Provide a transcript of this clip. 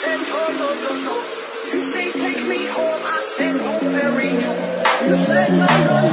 said. You say take me home, I said oh, very You said no, no, no.